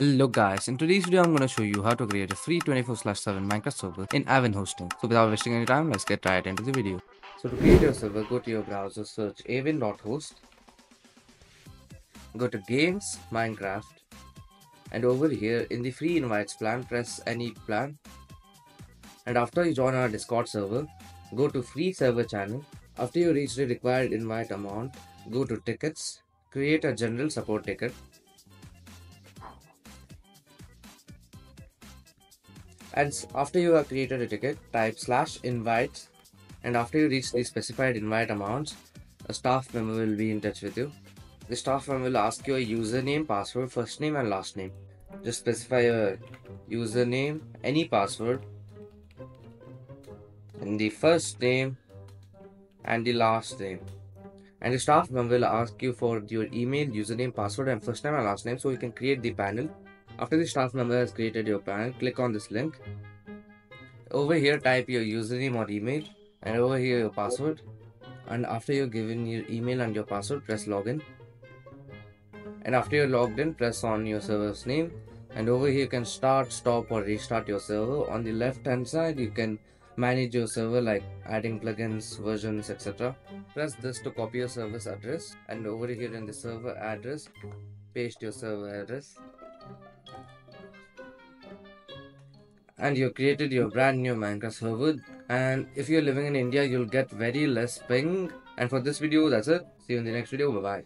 Hello guys, in today's video I'm going to show you how to create a free 24/7 Minecraft server in Aven Hosting. So without wasting any time, let's get right into the video. So to create your server, go to your browser, search aven.host, go to games, Minecraft, and over here in the free invites plan, press any plan. And after you join our Discord server, go to free server channel. After you reach the required invite amount, go to tickets, create a general support ticket and after you have created a ticket type slash invite. And after you reach the specified invite amounts a staff member will be in touch with you. The staff member will ask you a username password first name and last name. Just specify a username any password and the first name and the last name. And the staff member will ask you for your email username password and first name and last name so you can create the panel after the staff member has created your panel, click on this link. Over here, type your username or email, and over here, your password. And after you've given your email and your password, press login. And after you're logged in, press on your server's name. And over here, you can start, stop, or restart your server. On the left hand side, you can manage your server like adding plugins, versions, etc. Press this to copy your server's address. And over here in the server address, paste your server address and you created your brand new Minecraft server. And if you're living in India you'll get very less ping. And for this video that's it. See you in the next video. Bye bye